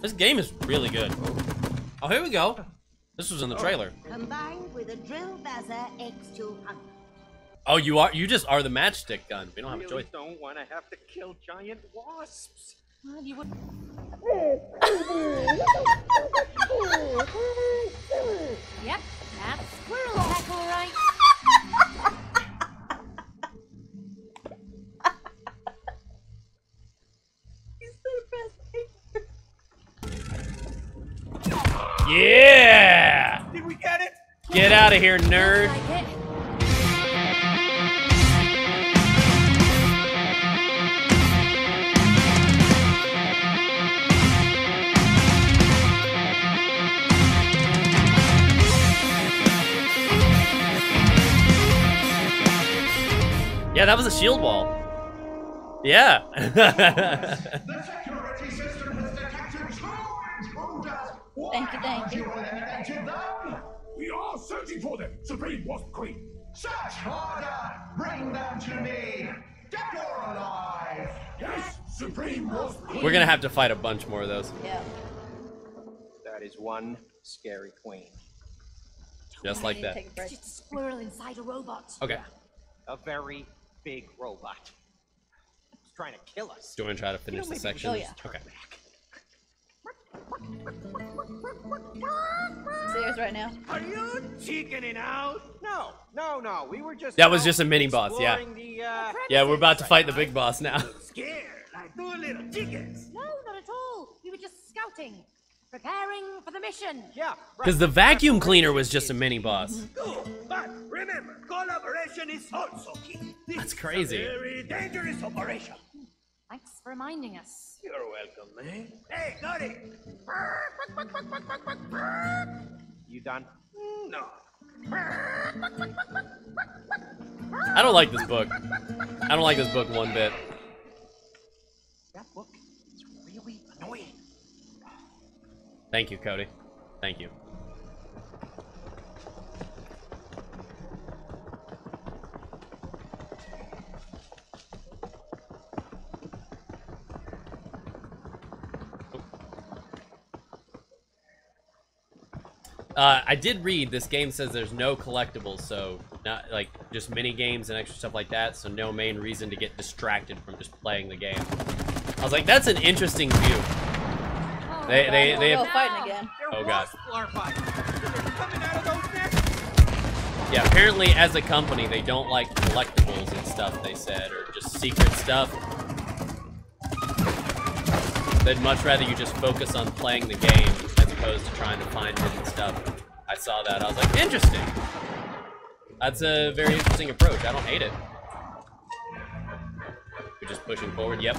This game is really good. Oh, here we go. This was in the trailer. Combined with a Drill Bazzer X200. Oh, you are you just are the matchstick gun. We don't have a choice. really choice. don't want to have to kill giant wasps. Well, you would. Yep, that's squirrel peck, all right. Yeah! Did we get out of here, nerd. Yeah, that was a shield wall. Yeah. The security system has detected two intruders. Thank you, thank you. Are searching for them, Supreme Wasp Queen. Search harder. Bring them to me. Dead or alive. Yes, Supreme Wasp Queen. We're gonna have to fight a bunch more of those. Yeah. That is one scary queen. Just like that. take a break. Just a squirrel inside a robot. Okay. A very big robot. It's trying to kill us. Do you want to try to finish know, the maybe section? should oh, just Okay. Serious right now? Are you chickening out? No, no, no. We were just. That was just a mini boss, yeah. The, uh, Yeah, we're about to fight the big boss now. scared like two little chickens. No, not at all. We were just scouting, preparing for the mission. Yeah. right. Because the vacuum cleaner was just a mini boss. Good, but remember, collaboration is also key. This That's is a crazy. very dangerous operation. Thanks for reminding us. You're welcome, man. Hey, got it. You done? No. I don't like this book. I don't like this book one bit. That book is really annoying. Thank you, Cody. Thank you. Uh, I did read this game says there's no collectibles, so not like just mini games and extra stuff like that. So no main reason to get distracted from just playing the game. I was like, that's an interesting view. Oh, They- they- God, they go have- fighting again. Oh, God. wasp larvae. They're coming out of those nests. Yeah, apparently as a company, they don't like collectibles and stuff, they said, or just secret stuff. They'd much rather you just focus on playing the game as opposed to trying to find hidden stuff. I saw that, I was like, interesting. That's a very interesting approach. I don't hate it. We're just pushing forward, yep.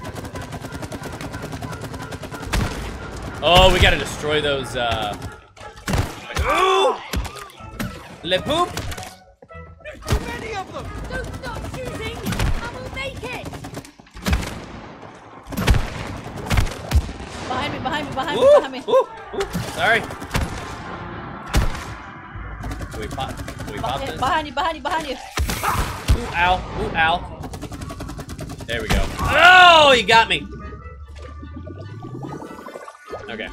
Oh, we gotta destroy those, uh... Ooh! Le poop! There's too many of them. Don't stop shooting, and we'll make it. Behind me, behind me, behind me, behind me. ooh, ooh, sorry. Can we pop? Can we pop this? Behind you, behind you, behind you. Ooh, ow, ooh, ow. There we go. Oh, you got me. Okay.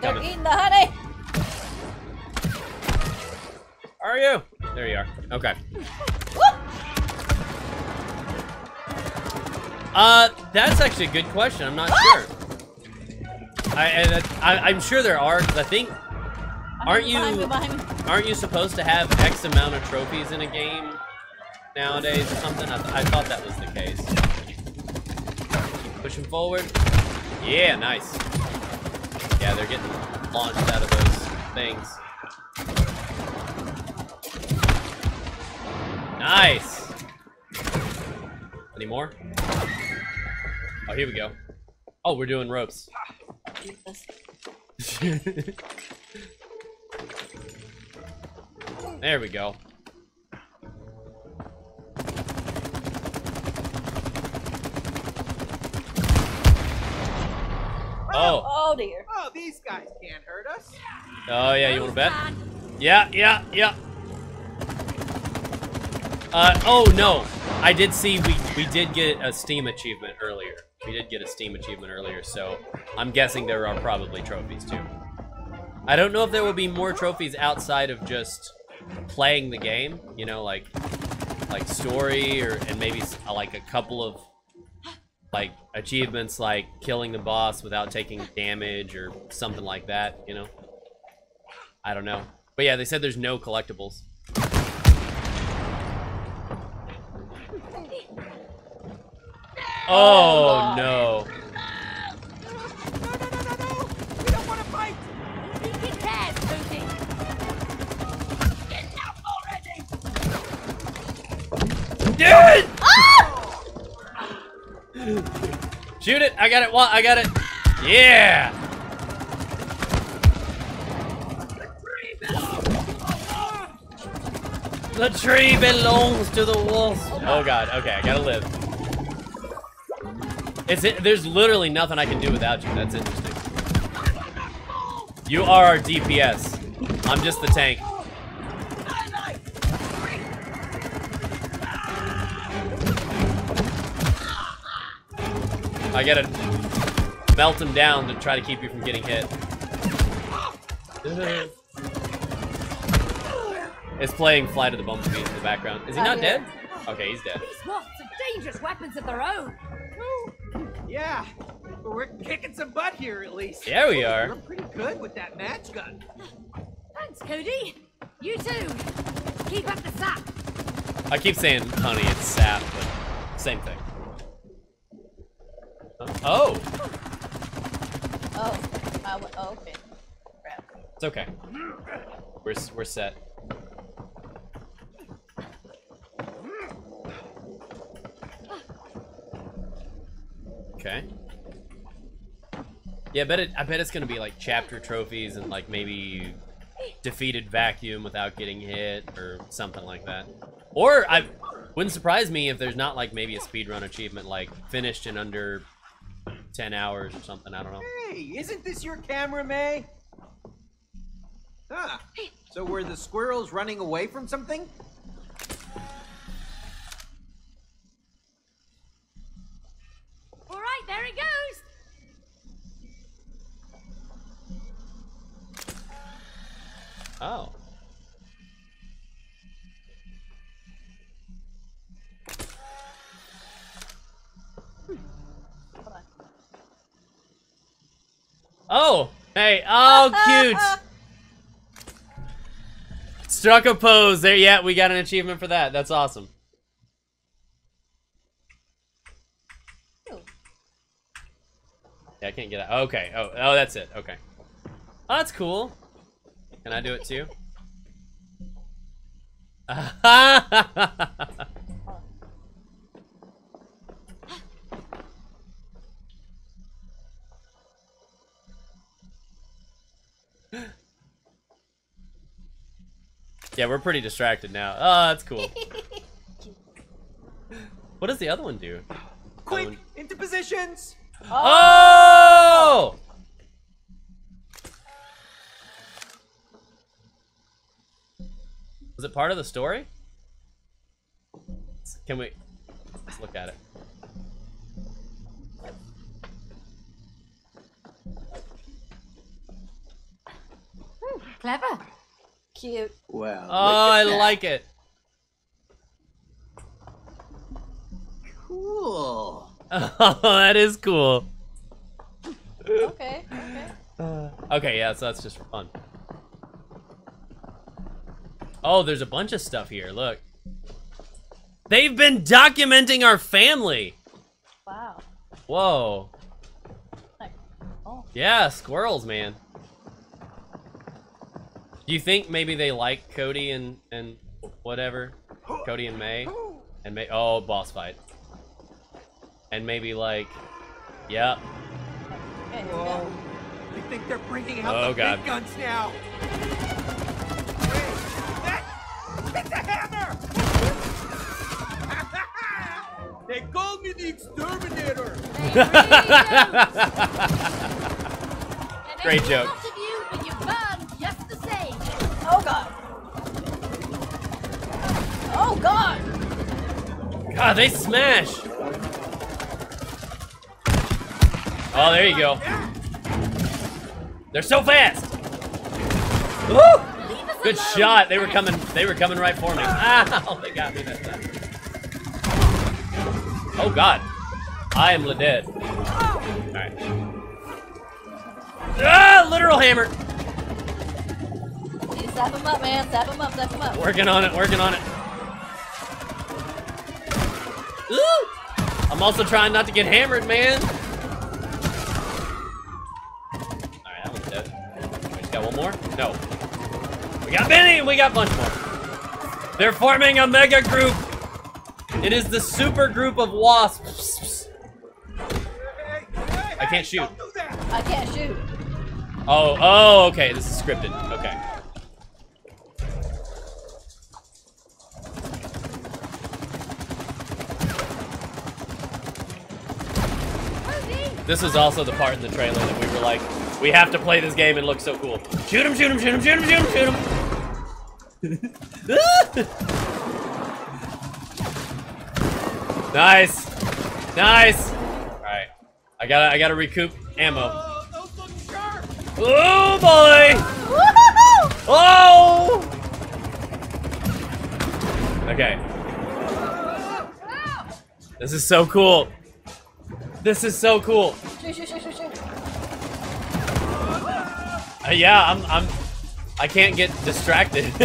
They're Coming. eating the honey. Are you? There you are. Okay. Uh, that's actually a good question. I'm not sure. I, and I, I'm sure there are, because I think Aren't you- Aren't you supposed to have X amount of trophies in a game nowadays or something? I, th I thought that was the case. Pushing forward. Yeah, nice. Yeah, they're getting launched out of those things. Nice. Any more? Oh, here we go. Oh, we're doing ropes. There we go. Oh. Oh dear. Oh, these guys can't hurt us. Oh yeah, you wanna bet? Yeah, yeah, yeah. Uh, oh no. I did see we we did get a Steam achievement earlier. We did get a Steam achievement earlier, so I'm guessing there are probably trophies too. I don't know if there will be more trophies outside of just playing the game, you know, like like story or and maybe like a couple of like achievements like killing the boss without taking damage or something like that, you know. I don't know. But yeah, they said there's no collectibles. Oh no. We don't want to fight! Think it cares, Cody. Dude! Shoot it! I got it! I got it! Yeah! The tree belongs to the wolves. Oh god. Okay, I gotta live. It's it. There's literally nothing I can do without you. That's interesting. You are our DPS. I'm just the tank. I gotta melt him down to try to keep you from getting hit. it's playing Flight of the Bumblebee in the background. Is he oh, not dead? Okay, he's dead. These moths have dangerous weapons of their own. Yeah, but we're kicking some butt here at least. Yeah, we We're are. pretty good with that match gun. Thanks, Cody. You too. Keep up the sap. I keep saying honey, it's sap, but same thing. Uh, oh, Oh, I w- oh, okay. Crap. it's okay. We're we're set. Okay. Yeah, I bet it. I bet it's gonna be like chapter trophies and like maybe defeated vacuum without getting hit or something like that. Or I wouldn't surprise me if there's not like maybe a speedrun achievement like finished in under ten hours or something. I don't know. Hey, isn't this your camera, May? Huh. So were the squirrels running away from something? All right, there it goes. Oh. Oh, hey, oh, cute. Struck a pose. There, yeah, we got an achievement for that. That's awesome. Ooh. Yeah, I can't get it. Okay. Oh, oh, that's it. Okay. Oh, that's cool. Can I do it too? yeah, we're pretty distracted now. Oh, that's cool. what does the other one do? Quick, one- into positions! Oh! Was it part of the story? Can we let's look at it? Hmm, clever. Cute. Well, Oh, I like it. cool. Oh, that is cool. Okay, okay. Okay, yeah, so that's just for fun. Oh, there's a bunch of stuff here. Look. They've been documenting our family. Wow. Whoa. Oh, Yeah, squirrels, man. Do you think maybe they like Cody and and whatever, Cody and May, and May? Oh, boss fight. And maybe like, yeah. Whoa. I think they're bringing out Oh, the God. big guns now. Wait, that, it's a hammer! they called me the exterminator. Great joke. You, but you burn just the same. Oh god. Oh god. God, they smash. Oh, there you go. They're so fast. Woo! Good shot. They were coming. They were coming right for me. Ow! They got me that time. Oh God, I am dead. All right. Ah! Literal hammer. Sap him up, man. Sap him up, sap him up. Working on it. Working on it. Ooh! I'm also trying not to get hammered, man. Alright, that one's dead. We just got one more? No. We got many and we got bunch more. They're forming a mega group. It is the super group of wasps. I can't shoot. Don't do that. I can't shoot. Oh, oh, okay. This is scripted. Okay. This is also the part in the trailer that we were like, we have to play this game and look so cool. Shoot him, shoot him, shoot him, shoot him, shoot him, shoot him. nice. Nice. Alright. I gotta I gotta recoup ammo. Oh boy! Oh! Okay. This is so cool. This is so cool. Shoot, shoot, shoot, shoot, shoot. Uh, yeah, I'm, I'm, I can't get distracted.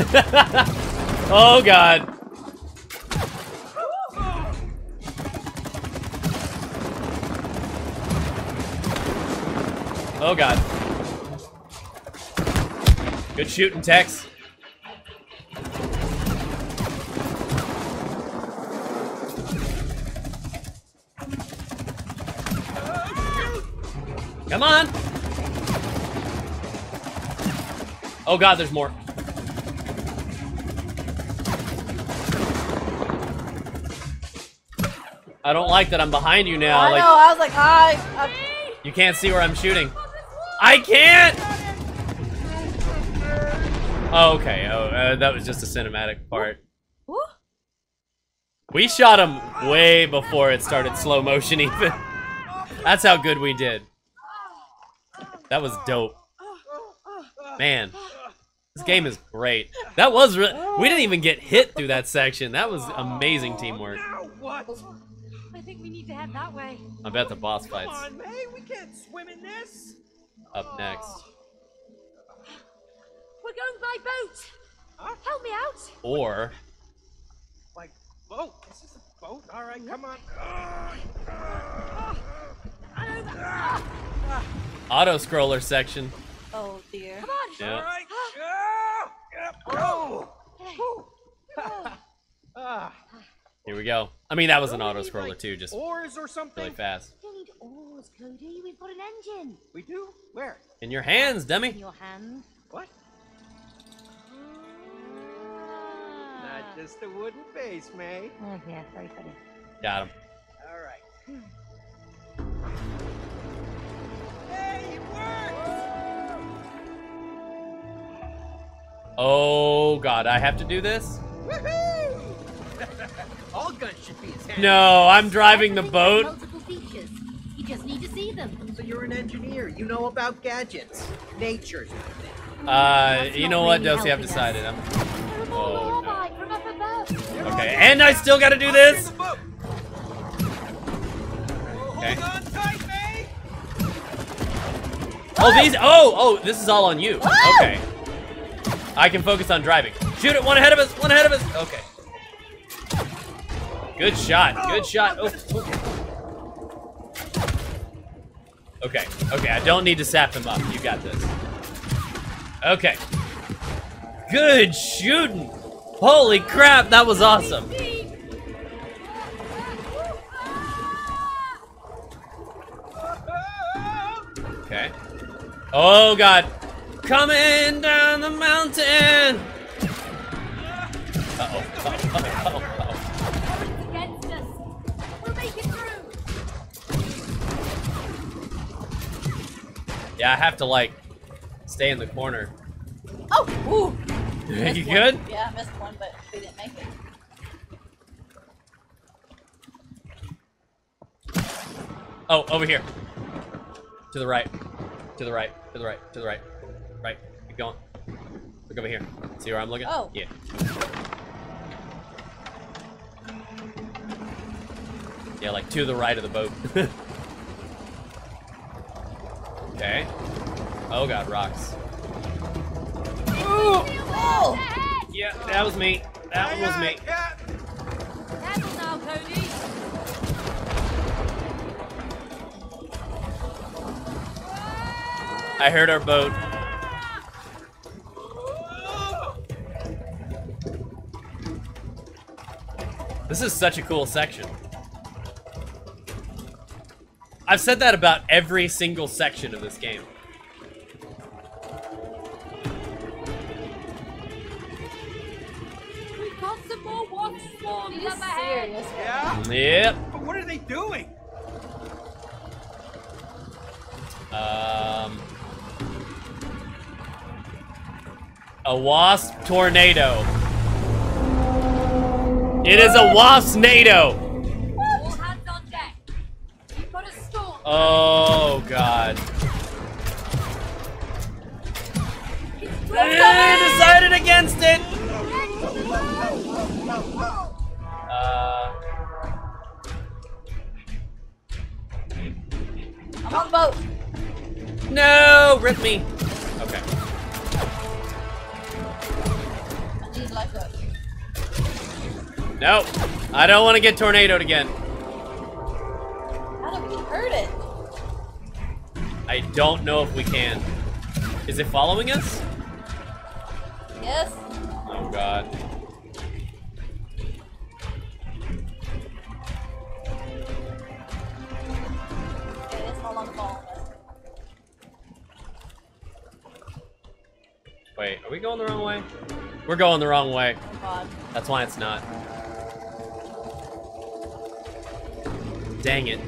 oh god. Oh god. Good shooting, Tex. Come on. Oh god, there's more. I don't like that I'm behind you now. I like know, I was like, hi. I, you can't see where I'm shooting. I can't. Oh, okay. Oh, uh, that was just a cinematic part. We shot him way before it started slow motion even. That's how good we did. That was dope. Man, this game is great. That was re- we didn't even get hit through that section. That was amazing teamwork. Now what? I think we need to head that way. I bet the boss Come fights on, May. We can't swim in this. up next. We're going by boat. Huh? Help me out. Or Like boat. This is a boat. All right, come on. Ah, auto scroller section. Oh dear. Come on. Yeah. All right. Ah, yep. Oh. Whew. Ah. Here we go. I mean, that was an auto scroller like, too, just oars or something. really fast. Don't need oars, Cody. We've got an engine. We do. Where? In your hands, dummy. In your hands. What? Not just a wooden base, May. Oh, yeah, very funny. Got him. All right. Oh god, I have to do this? All guns should be as handy. No, I'm driving the boat. has Multiple features. You just need to see them. So you're an engineer. You know about gadgets, natures. Uh, you know what, really Dosie? I've decided. I'm Oh, no. Morbite from up above. okay, and I still got to do this. Okay. Hold on tight, May. Oh, these. Oh, oh, this is all on you. Okay. I can focus on driving. Shoot it. One ahead of us. One ahead of us. Okay. Good shot. Good shot. Oh. Okay. Okay. I don't need to sap him up. You got this. Okay. Good shooting. Holy crap. That was awesome. Okay. Oh god. Coming down the mountain. Uh-oh. Uh-oh. Uh-oh. Uh-oh. Against us. We'll make it through. Yeah, I have to like stay in the corner. Oh, ooh. you Missed good? Yeah, I missed one, but we didn't make it. Oh, over here. To the right. To the right. To the right. To the right. Right. Going. Look over here. See where I'm looking? Oh. Yeah. Yeah, like to the right of the boat. okay. Oh god, rocks. Oh! Yeah, that was me. That one was me. Cat. Now, Cody. I heard our boat. This is such a cool section. I've said that about every single section of this game. We've got some more wasp swarms Are you up ahead. serious? Yeah? Yep. But what are they doing? Um, a wasp tornado. It is a wasp NATO. All hands on deck. You've got a storm. Oh god. I decided against it. Uh, I'm on the boat. no, rip me. No, I don't want to get tornadoed again. How do we hurt it? I don't know if we can. Is it following us? Yes. Oh god. Okay, it's no following us. Wait, are we going the wrong way? We're going the wrong way. Oh god. That's why it's not. Dang it.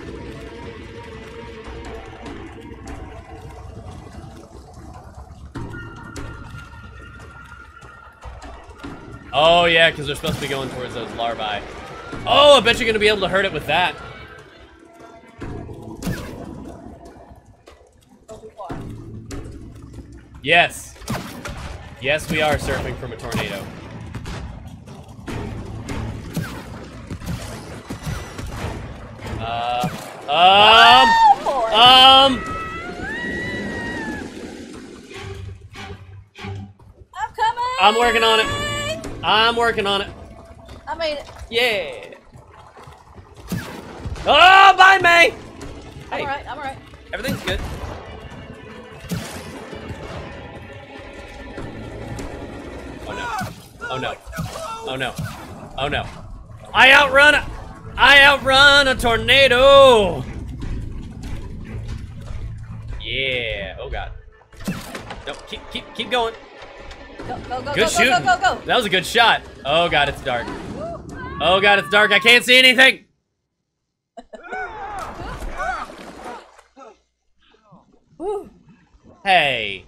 Oh yeah, because they're supposed to be going towards those larvae. Oh, I bet you're gonna be able to hurt it with that. Yes. Yes, we are surfing from a tornado. Um, Oh, um, I'm coming. I'm working on it. I'm working on it. I made it. Yeah. Oh, bye, May. I'm Hey, alright. I'm alright. everything's good. Oh no. Oh no. Oh no. Oh no. I outrun I outrun a tornado. Yeah. Oh god. No, keep keep keep going. Go, go, go, Good go, shooting. go, go, go, go. That was a good shot. Oh god, it's dark. Oh god, it's dark. I can't see anything. Hey,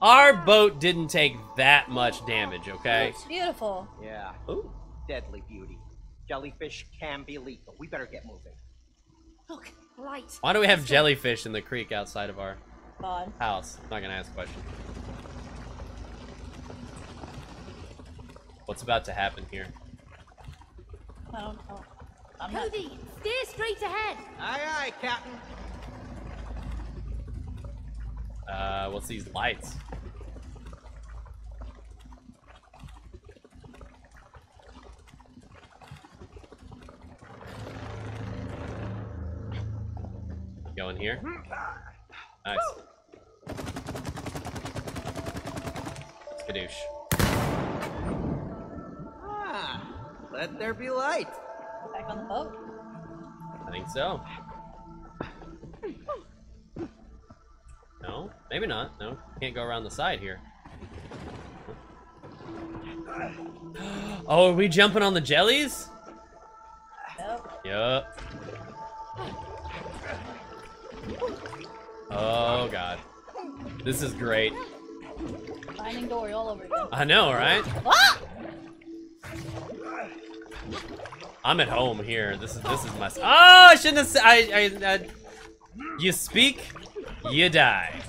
our boat didn't take that much damage, okay? It's beautiful. Yeah. Ooh. Deadly beauty. Jellyfish can be lethal. We better get moving. Look, light. Why do we have jellyfish in the creek outside of our God. house? I'm not gonna ask a question. What's about to happen here? I don't know. I'm not. Steer straight ahead. Aye, aye, Captain. Uh, what's these lights? Going here. Nice. Skadoosh. Ah, let there be light. Back on the boat. I think so. No? Maybe not. No. Can't go around the side here. Oh, are we jumping on the jellies? Nope. Yup. Oh god. This is great. Finding Dory all over again. I know, right? Ah! I'm at home here. This is this is my. Oh, I shouldn't have. said- I, I, I You speak. you die.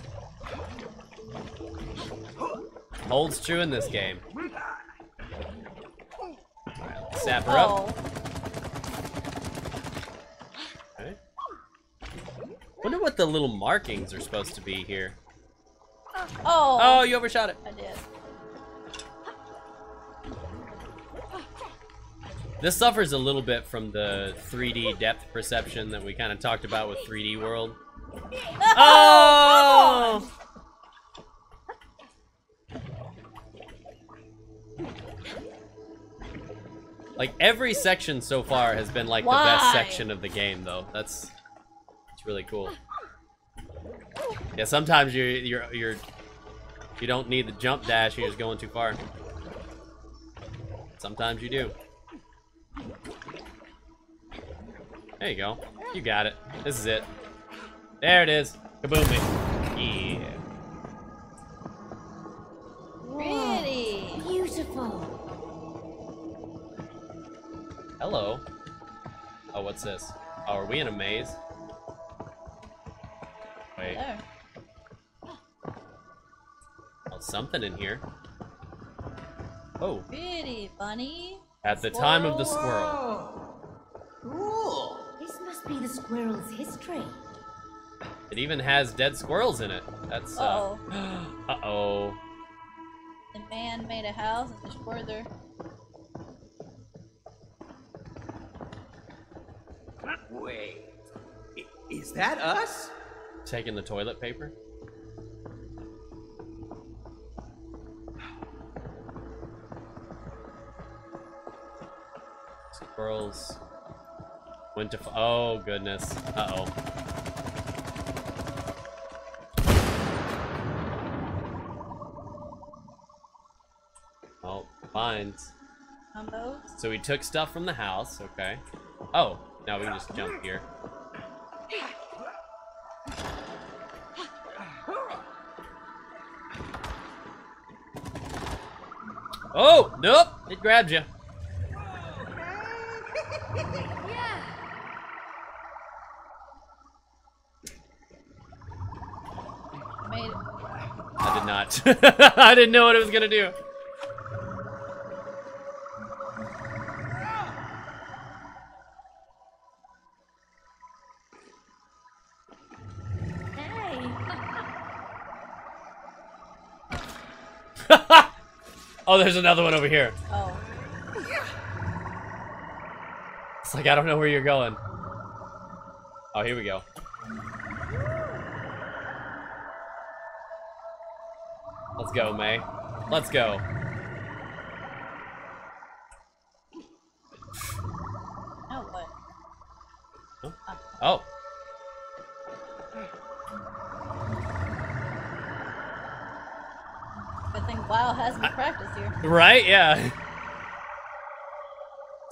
Holds true in this game. Alright, sap her up. Oh. Okay. Wonder what the little markings are supposed to be here. Oh. Oh, you overshot it. I did. This suffers a little bit from the 3D depth perception that we kind of talked about with 3D World. Oh! Like every section so far has been like the best section of the game, though. That's it's really cool. Yeah, sometimes you're you're you're you don't need the jump dash. You're just going too far. Sometimes you do. There you go. You got it. This is it. There it is. Kaboom it. Yeah. Pretty. Beautiful. Hello. Oh, what's this? Oh, are we in a maze? Wait. There. Oh, something in here. Oh, Pretty, bunny. at the time of the squirrel. Cool. This must be the squirrel's history. It even has dead squirrels in it. That's uh. Uh-oh. uh oh. The man made a house and pushed further. Wait. Is that us? Taking the toilet paper. Squirrels. Went to. F oh goodness. Uh oh. Oh, vines. Combos. So we took stuff from the house, okay. Oh, now we can just jump here. Oh, nope, it grabbed you. I did not. I didn't know what it was gonna do. Hey. oh, there's another one over here. Oh. It's like I don't know where you're going. Oh, here we go. Let's go, May. Let's go. Now what? Oh. Good thing WoW has me practice here. Right? Yeah.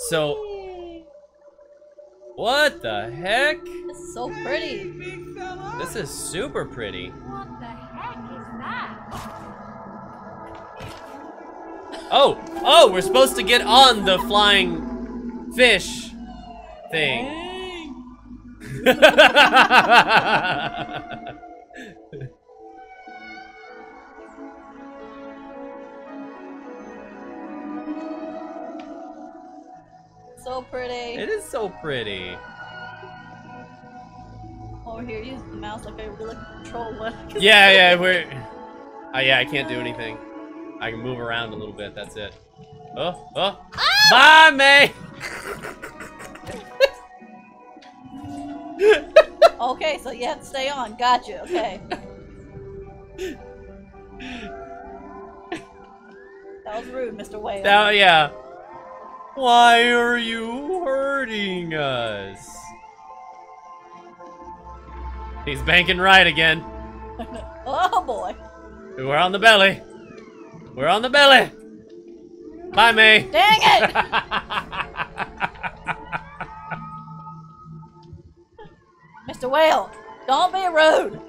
So, what the heck? This is so pretty. This is super pretty. Oh, oh, we're supposed to get on the flying fish thing. So pretty. it is so pretty. Over here, use the mouse like I really control one. Yeah, yeah, we're. Oh, yeah, I can't do anything. I can move around a little bit, that's it. Oh, oh. oh! Bye, May! Okay, so you have to stay on. Gotcha. Okay. that was rude, Mr. Whale. Now, yeah. Why are you hurting us? He's banking right again. oh boy. We're on the belly. We're on the belly. Bye, May. Dang it! Mr. Whale, don't be rude.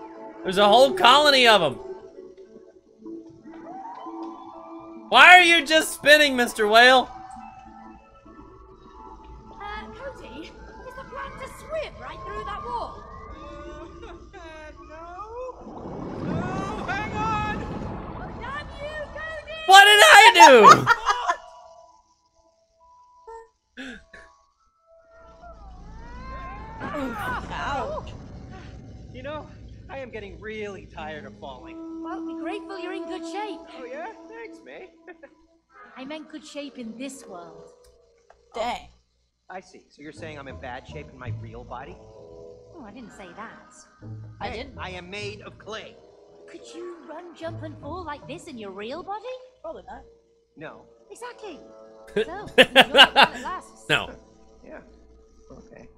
There's a whole colony of them. Why are you just spinning, Mr. Whale? You? Ouch. You know, I am getting really tired of falling. Well, be grateful you're in good shape. Oh yeah? Thanks, May. I meant good shape in this world. Dang. I see. So you're saying I'm in bad shape in my real body? Oh, I didn't say that. I didn't. I am made of clay. Could you run, jump, and fall like this in your real body? Probably not. No. Exactly. So, enjoy it while it lasts. No. Yeah. Okay.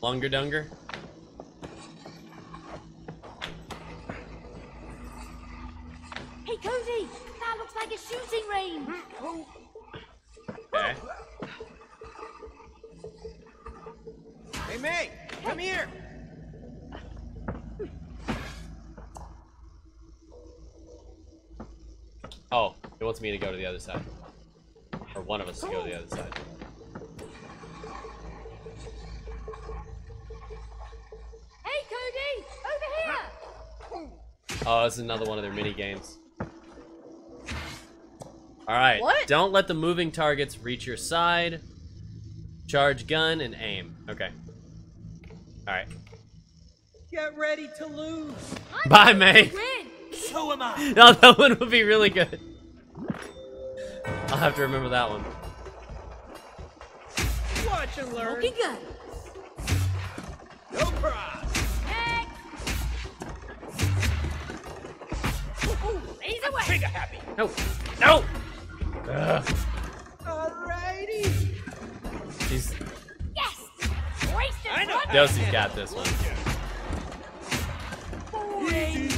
Longer Dunger? Hey, Cody! That looks like a shooting range! Hmm? Oh. Okay. Hey, May! Come here! Oh, it wants me to go to the other side. Or one of us to go to the other side. Hey, Cody! Over here! Oh, this is another one of their mini games. Alright. What? Don't let the moving targets reach your side. Charge gun and aim. Okay. Alright. Get ready to lose! I'm Bye, going May. To So am I! No, oh, that one would be really good. I'll have to remember that one. Watch and learn! Looking good. No problem! Next! Raise away! Trigger happy! No. No! Ugh. Alrighty! She's Yes! Wasted I know. one! Dosie's got this one. Boring!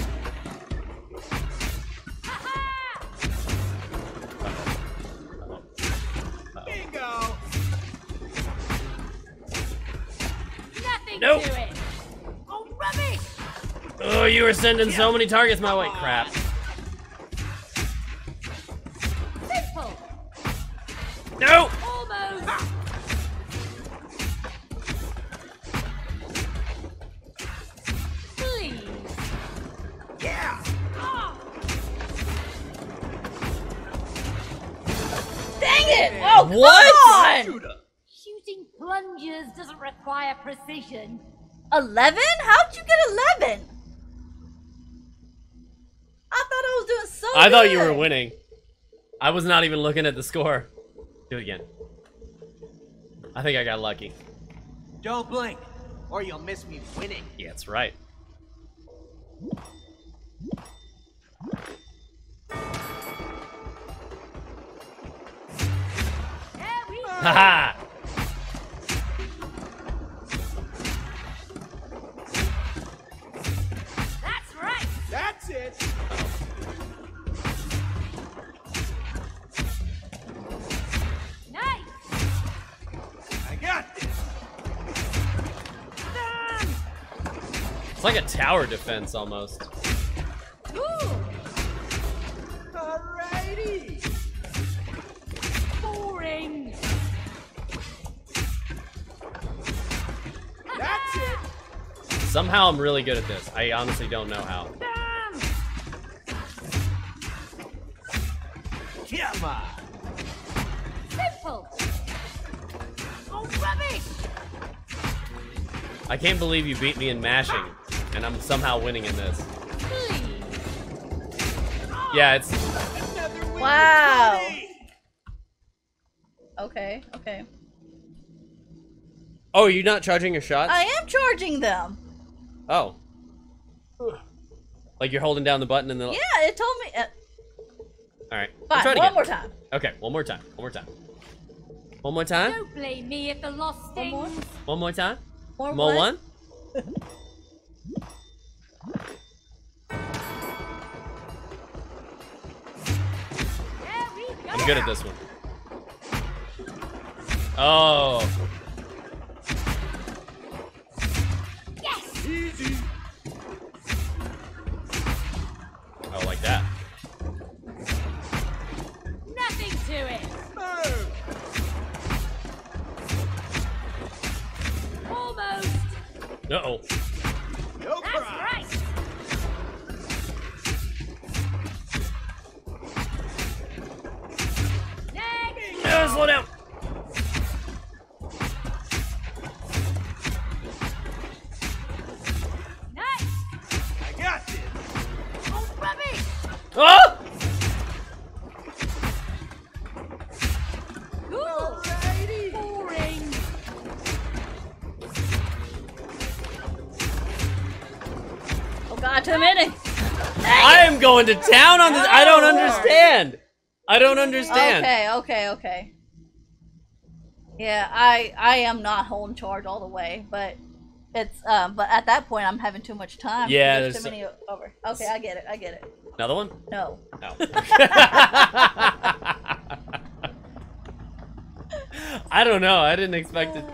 Nope. Oh! Oh, you were sending so many targets my way. Crap. Simple! No! Almost! Please! Yeah! Ah! Dang it! Oh, What? On! Judah! Shooting plungers doesn't require precision. 11? How'd you get 11? I thought I was doing so I thought you were winning. I was not even looking at the score. Do it again. I think I got lucky. Don't blink, or you'll miss me winning. Yeah, that's right. There we go! Haha! It! Nice! I got this! It's like a tower defense almost. Ooh! Alrighty! Boring! That's it! Somehow I'm really good at this. I honestly don't know how. Come! Simple! Oh, rubbish! I can't believe you beat me in mashing, and I'm somehow winning in this. Please! Yeah, it's Wow. Okay, okay. Oh, are you not charging your shots? I am charging them. Oh. Like you're holding down the button and then. Yeah, it told me. Uh, All right. we'll fine, try one again. more time. Okay, one more time. One more time. One more time. Don't blame me if the lost One more? One more time. More, More what? one. There we go! I'm good at this one. Oh. Yes! Easy! Oh, like that. do it. Move. Almost. Uh-oh. No That's right. Next. Slow down. Nice. I got Oh! Going to town on this. I don't understand. I don't understand. Okay, okay, okay. Yeah, I I am not holding charge all the way, but it's um but at that point I'm having too much time. Yeah, there's too many over. Okay, I get it. I get it. Another one? No. No. I don't know. I didn't expect it.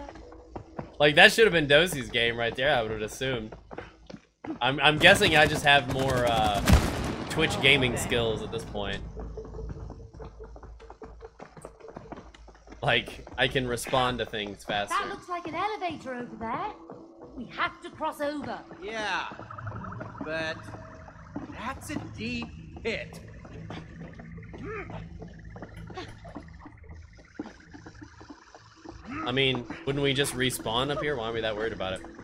Like that should have been Dosie's game right there. I would have assumed. I'm I'm guessing I just have more uh, Twitch gaming skills at this point. Like I can respond to things faster. That looks like an elevator over there. We have to cross over. Yeah, but that's a deep pit. I mean, wouldn't we just respawn up here? Why are we that worried about it?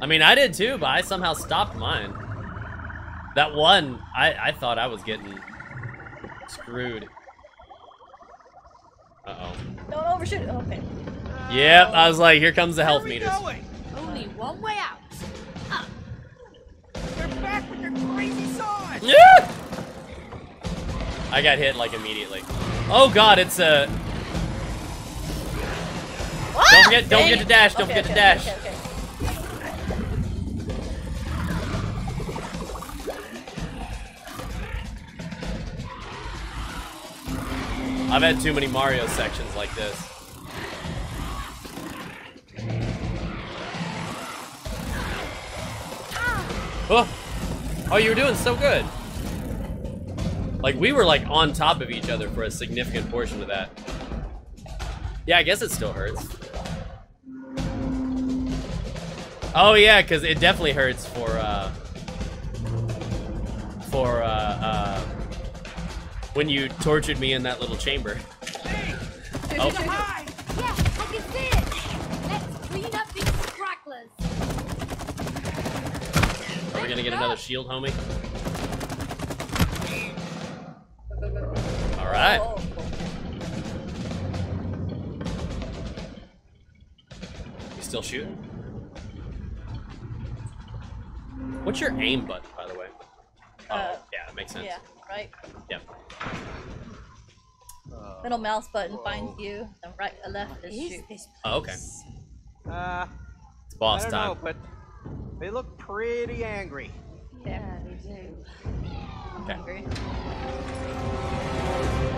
I mean, I did too, but I somehow stopped mine. That one, I, I thought I was getting screwed. Uh-oh. Don't overshoot it. Okay. Yep, I was like, here comes the Where health are we meters. going? Only one way out. They're back with their crazy saws. Yeah! I got hit like immediately. Oh god, it's a. Don't forget, don't Dang get to dash, don't Okay, forget to okay, dash. okay, I've had too many Mario sections like this. Oh, oh, you were doing so good. Like we were like on top of each other for a significant portion of that. Yeah, I guess it still hurts. Oh yeah, because it definitely hurts for uh for uh uh when you tortured me in that little chamber. Oh. Yeah, I can see it. Let's clean up these stragglers. Are we gonna get another shield, homie? All right. Oh, You still shooting? What's your aim button, by the way? Oh, Uh, yeah, that makes sense. yeah, right. Yep. Middle mouse button finds you. The right, the left is shoot. Oh, okay. Uh, It's I boss don't time. know, but they look pretty angry. Yeah, they do. Okay. hungry.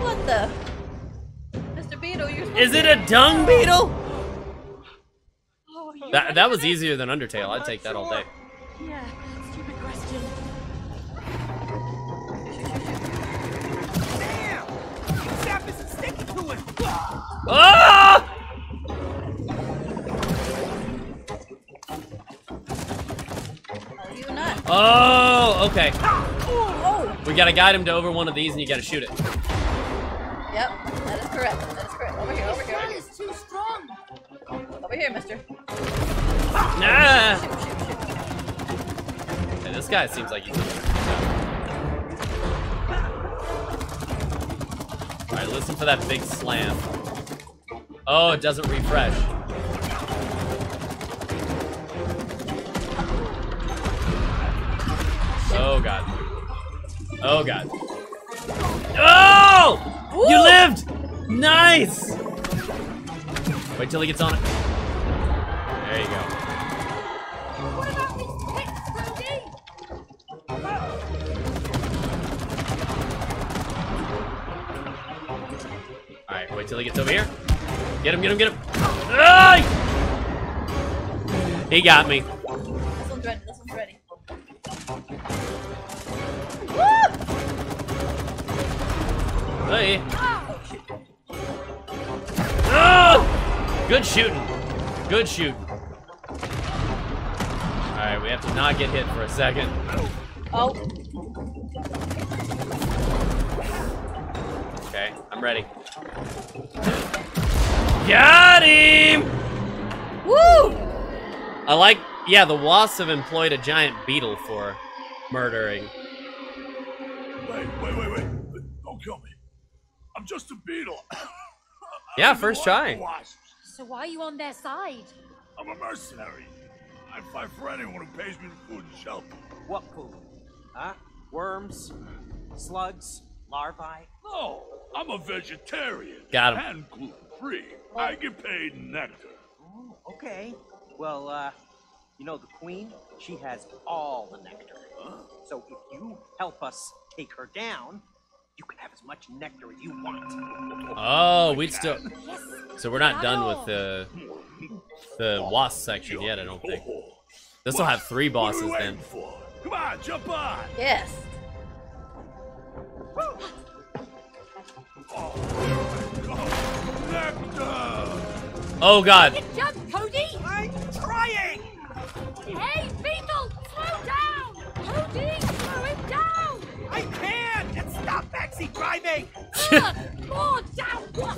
What the? Mr. Beetle, you're supposed Is it a dung beetle? Oh, That that was easier than Undertale. I'd take that all day. Yeah, okay. Oh, We gotta guide him to over one of these, and you gotta shoot it. yep, that is correct. That is correct. Over here, over here, over Well, here. it's too strong. Over here, mister. Nah. Shoot, shoot, shoot. Hey, this guy seems like he's. All right, listen for that big slam. Oh, it doesn't refresh. Oh god. Oh! You lived! Nice! Wait till he gets on it. There you go. What about these pits so? Alright, wait till he gets over here. Get him, get him, get him. He got me. Good shooting. Alright, we have to not get hit for a second. Oh, Okay, I'm ready. Got him! woo! I like, yeah, the wasps have employed a giant beetle for murdering. Wait, wait, wait, wait. Don't kill me. I'm just a beetle. Yeah, first try. wasp. So why are you on their side? I'm a mercenary. I fight for anyone who pays me food and shelter. What food? Huh? Worms? Slugs? Larvae? No, I'm a vegetarian. Got him. And gluten free. I get paid nectar. Oh, okay. Well, uh, you know the queen? She has all the nectar. So if you help us take her down, you can have as much nectar as you want. Oh, we'd still. So we're not done with the the wasp section yet. I don't think. This will have three bosses then. Come on, jump on. Yes. Oh God. Good jump, Cody! I'm trying! Hey, Beetle! Slow down! Cody, slow him down! I can't! And stop backseat driving! Ugh, more down! What?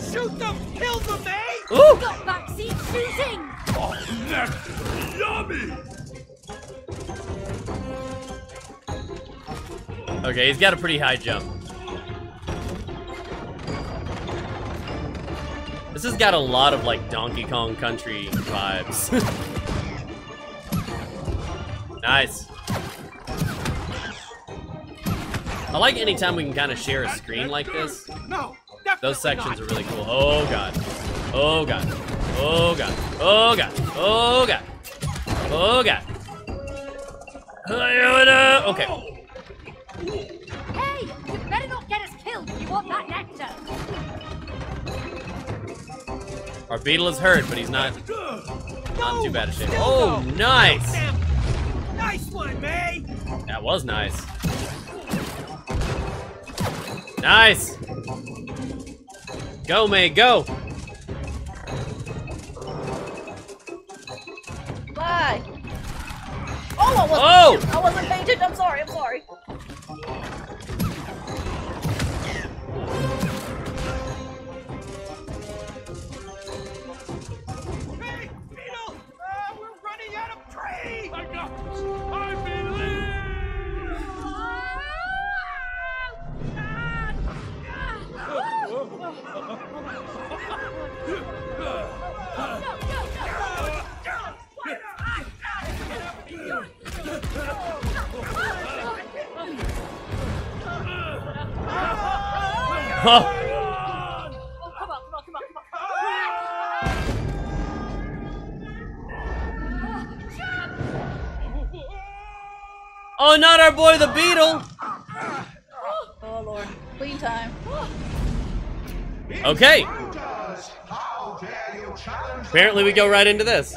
Shoot them! Kill them, eh? Ooh. Got backseat shooting! Oh, nectar. Yummy. Okay, he's got a pretty high jump. This has got a lot of like Donkey Kong Country vibes. nice. I like anytime we can kind of share a screen like this. No! Those sections not. are really cool. Oh god. Oh god. Oh god. Oh god. Oh god. Oh god. Okay. Hey, you better not get us killed if you want that nectar! Our beetle is hurt, but he's not not in too bad a shape. Oh, nice. Nice one, May! That was nice. Nice. Go, May, go. Bye. Oh, I wasn't. Oh! I wasn't paying attention. I'm sorry. I'm sorry. Hey, Beetle! Uh, we're running out of trees! I got this. Oh, not our boy the beetle. Oh lord. Clean time. Okay. Does. How dare you challenge Apparently, we go right into this.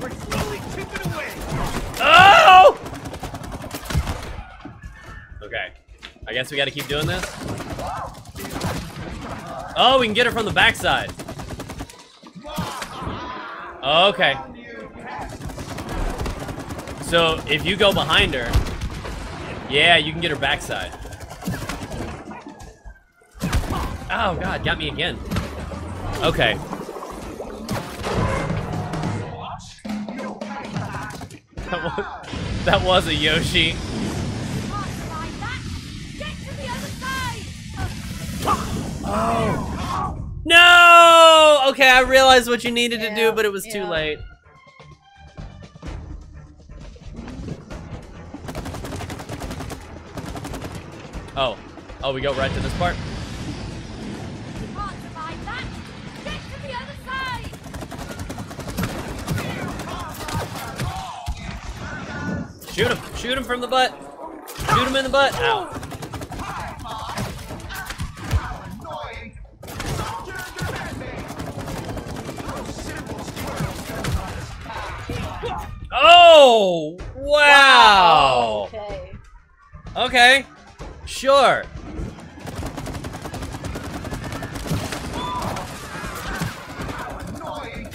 We're slowly chipping away! Oh. Okay. I guess we got to keep doing this. Oh, we can get her from the backside. Okay. So if you go behind her, yeah, you can get her backside. Oh God, got me again. Okay. That was, that was a Yoshi. Side. No! Okay, I realized what you needed to do, but it was too late. Oh. Oh, we go right to this part? You can't survive that. Get to the other side. Shoot him! Shoot him from the butt! Shoot him in the butt! Ow. Oh! Oh! Wow! Okay. Okay. Sure. Annoying.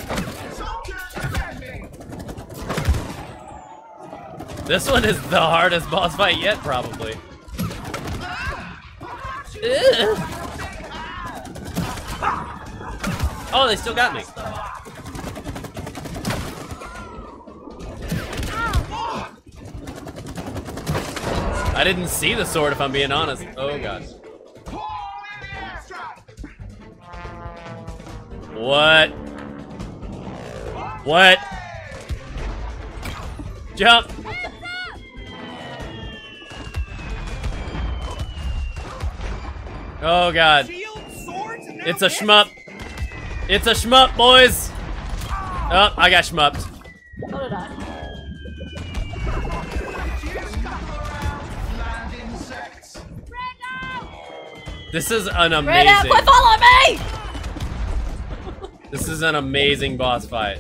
Soldier, defend me. This one is the hardest boss fight yet, probably. Ugh. Oh, they still got me. I didn't see the sword, if I'm being honest. Oh, airstrike. What? What? Jump! Oh god. It's a shmup. It's a shmup, boys! Oh, I got shmupped. Oh, This is an amazing. quit following me! This is an amazing boss fight.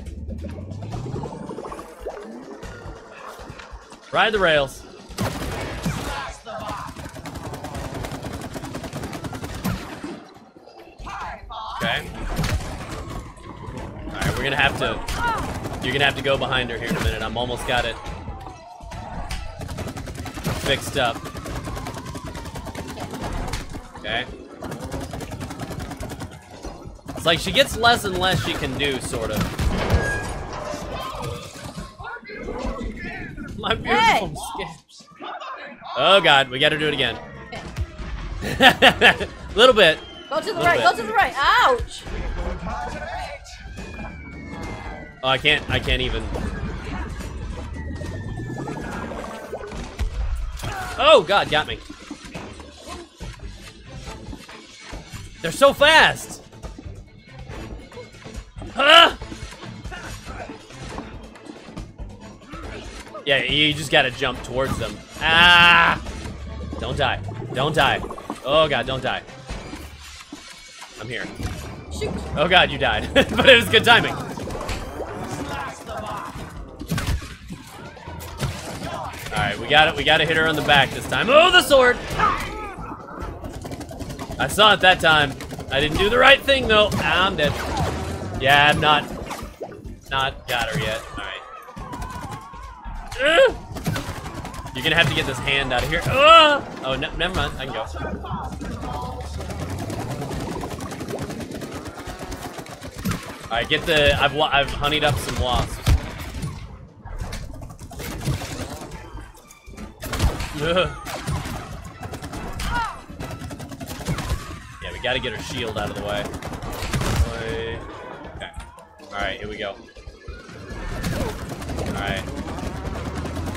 Ride the rails. Okay. Alright, we're gonna have to. You're gonna have to go behind her here in a minute. I'm almost got it fixed up. Okay. It's like she gets less and less she can do, sort of. My beautiful Hey! Oh god, we gotta do it again. A Little bit. Go to the right, bit. go to the right. Ouch! Oh, I can't. I can't even. Oh God, got me. They're so fast. Huh? Yeah, you just gotta jump towards them. Ah! Don't die. Don't die. Oh God, don't die. I'm here. Oh God, you died. but it was good timing. Alright, we got it. We gotta hit her on the back this time. Oh, the sword! I saw it that time. I didn't do the right thing though. Ah, I'm dead. Yeah, I'm not. Not got her yet. Alright. You're gonna have to get this hand out of here. Oh, ne never mind. I can go. Alright, get the. I've I've honeyed up some wasps. Ugh. Gotta get her shield out of the way. Okay. Alright, here we go. Alright.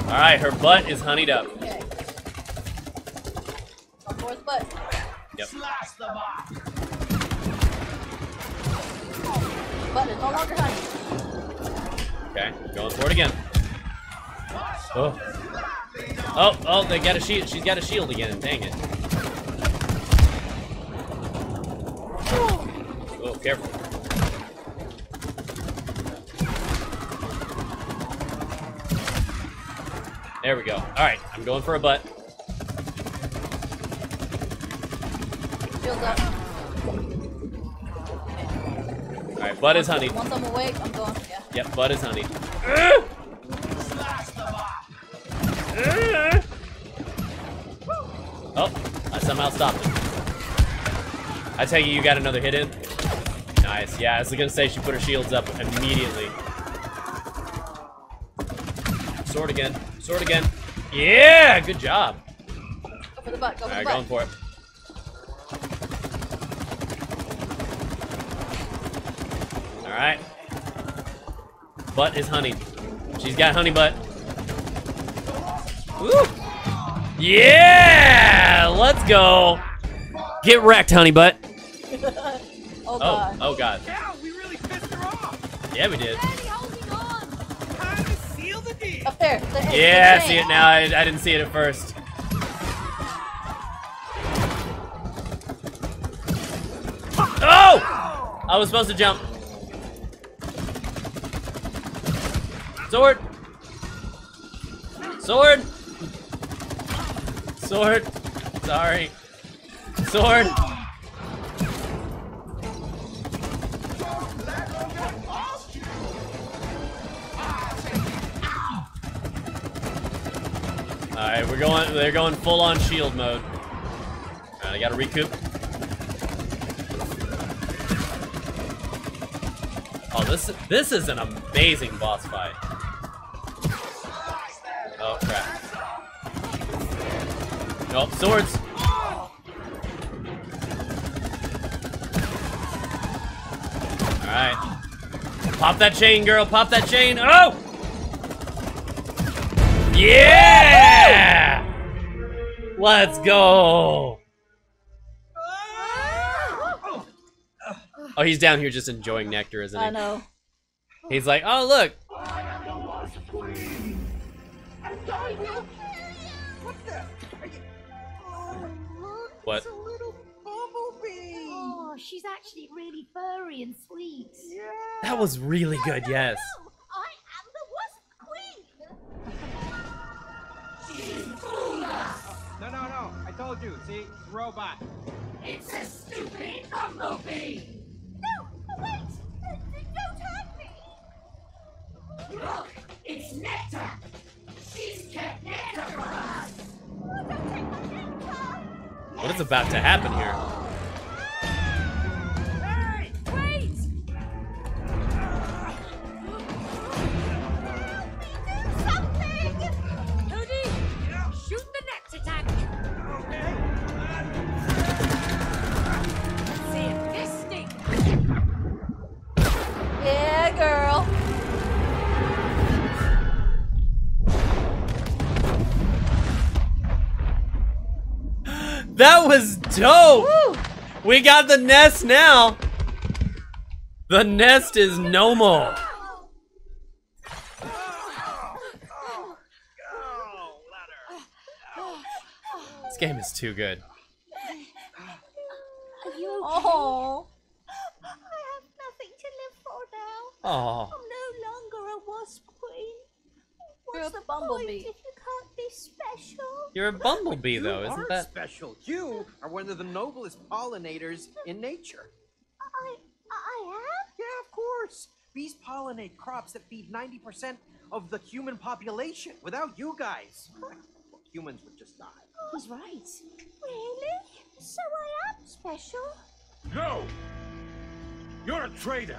Alright, her butt is honeyed up. Okay. His butt. Yep. Butt is no longer honey. Okay, going for it again. Oh. Oh, oh, they got a shield. She's got a shield again. Dang it. Oh, careful. There we go. All right, I'm going for a butt. Shields up. All right, butt is honeyed. Once I'm awake, I'm going. Yeah. Yep, butt is honeyed. Oh, I somehow stopped it. I tell you, you got another hit in. Nice. Yeah, I was gonna say she put her shields up immediately. Sword again. Sword again. Yeah, good job. Go for the butt. Go All for right, the going butt. for it. All right. Butt is honey. She's got honey butt. Woo! Yeah! Let's go. Get wrecked, honey butt. Oh Oh, god. oh god. Yeah, we really pissed her off. Yeah, we did. Barely on. Seal the deal. Up there. there it's Yeah, I the see it now. I, I didn't see it at first. Oh! I was supposed to jump. Sword. Sword! Sword! Sorry. Sword! Going they're going full on shield mode. Uh, Alright, I gotta recoup. Oh, this this is an amazing boss fight. Oh crap. Nope, swords. Alright. Pop that chain, girl. Pop that chain. Oh! Yeah! Let's go. Oh, he's down here just enjoying nectar, isn't he? I know. He's like, oh, look. What? It's a little bumblebee. Oh, she's actually really furry and sweet. That was really good, yes. No, I am the Wasp Queen. No, no, no. I told you. See, Robot. it's a stupid robot. No, wait! Don't hurt me! Look, it's nectar! She's kept nectar for us! Oh, don't take my nectar! What is about to happen here? That was dope! Woo! We got the nest now! The nest is no more. This game is too good. Are you okay? Oh. I have nothing to live for now. Oh, I'm no longer a wasp queen. What's You're a the point bumblebee. If you can't be special? you're a bumblebee though, you isn't aren't that? special. You are one of the noblest pollinators in nature. I I am? Yeah, of course. Bees pollinate crops that feed 90% of the human population. Without you guys, humans would just die. He's right. Really? So I am special? No! You're a traitor!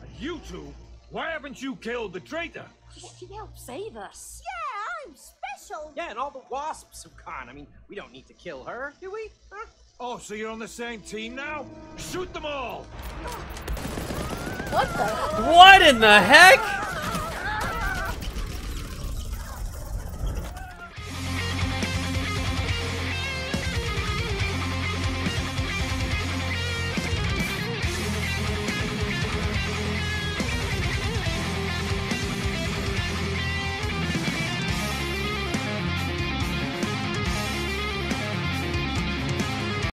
And you two, why haven't you killed the traitor? She helped save us. Yeah, I'm special. Yeah, and all the wasps have gone. I mean, we don't need to kill her, do we? Huh? Oh, so you're on the same team now? Shoot them all! What the? What in the heck?